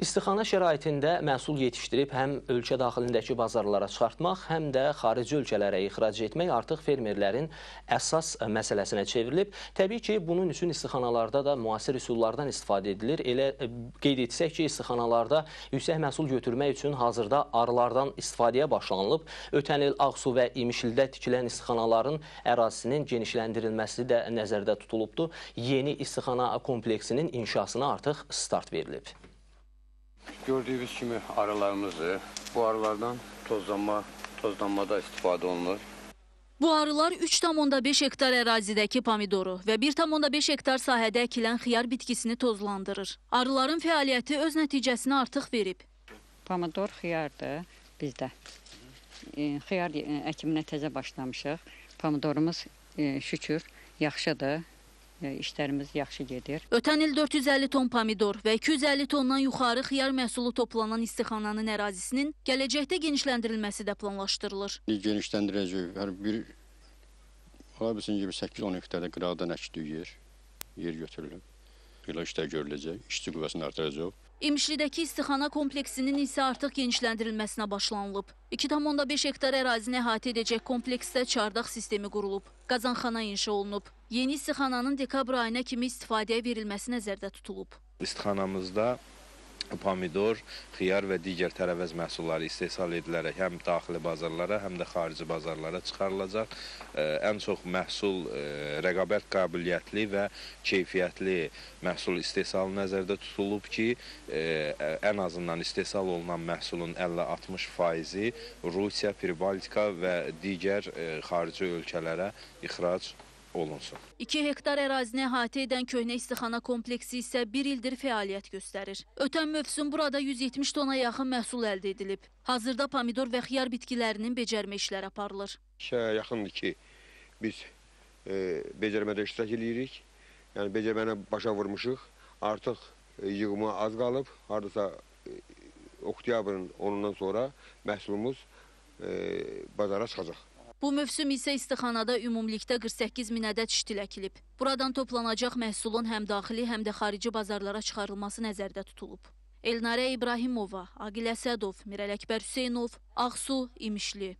İstixana şəraitində məhsul yetişdirib həm ölkə daxilindəki bazarlara çıxartmaq, həm də xarici ölkələrə ixrac etmək artıq fermerlərin əsas məsələsinə çevrilib. Təbii ki, bunun üçün istixanalarda da müasir üsullardan istifadə edilir. Elə e, qeyd etsək ki, istixanalarda yüksək məhsul götürmək üçün hazırda arılardan istifadəyə başlanılıb. Ötən il Ağsu və İmişlidə tikilən istixanaların ərazisinin genişləndirilməsi də nəzərdə tutulubdur. Yeni istixana kompleksinin inşasına artıq start verilib. Gördüyünüz kimi arılarımızdır. Bu arılardan tozlanma, tozlanmada istifadə olunur. Bu arılar 3,5 hektar ərazidəki pomidoru və 1,5 hektar sahədə əkilən xiyar bitkisini tozlandırır. Arıların fəaliyyəti öz nəticəsini artıq verib. Pomidor xiyardır bizdə. E, xiyar e, əkiminə təzə başlamışıq. Pomidorumuz e, şükür yaxşıdır. İşlərimiz yaxşı gedir. Ötən il 450 ton pomidor və 250 tondan yuxarı xiyar məhsulu toplanan istixananın ərazisinin gələcəkdə genişləndirilməsi də planlaşdırılır. genişləndirəcək. Hər bir ola bilsin ki, 8-10 hektarda qıraqdan əkdiyi yer, yer götürülüb. Belə işlər görüləcək, işçi qüvvəsini artıracaq. İmişlidəki istixana kompleksinin isə artıq genişləndirilməsinə başlanılıb. 2,5 hektar ərazini əhatə edəcək kompleksdə çardaq sistemi qurulub. Qazanxana inşa olunub. Yeni istixananın dekabr ayına kimi istifadəyə verilməsi nəzərdə tutulub. İstixanamızda pomidor, xiyar və digər tərəvəz məhsulları istehsal edilərək həm daxili bazarlara, həm də xarici bazarlara çıxarılacaq. Ən çox məhsul rəqabət qabiliyyətli və keyfiyyətli məhsul istehsalı nəzərdə tutulub ki, ən azından istehsal olunan məhsulun 50-60 faizi Rusiya, Pribaltika və digər xarici ölkələrə ixrac olunsun. 2 hektar ərazini əhatə edən köhnə istixana kompleksi isə 1 ildir fəaliyyət göstərir. Ötən mövsüm burada 170 tona yaxın məhsul əldə edilib. Hazırda pomidor və xiyar bitkilərinin becərmə işləri aparılır. İşə yaxındır ki, biz e, becərmədə iştirak edirik. Yəni becərməni başa vurmuşuq. Artıq e, yığımı az qalıb. Hardasa e, oktyabrın 10-undan sonra məhsulumuz e, bazara çıxacaq. Bu mövsüm isə istixanada ümumilikdə 48 min ədəd ştil əkilib. Buradan toplanacaq məhsulun həm daxili, həm də xarici bazarlara çıxarılması nəzərdə tutulub. Elnarə İbrahimova, Aqil Əsədov, Mirəl Əkbər Hüseynov, Ağsu, İmişli.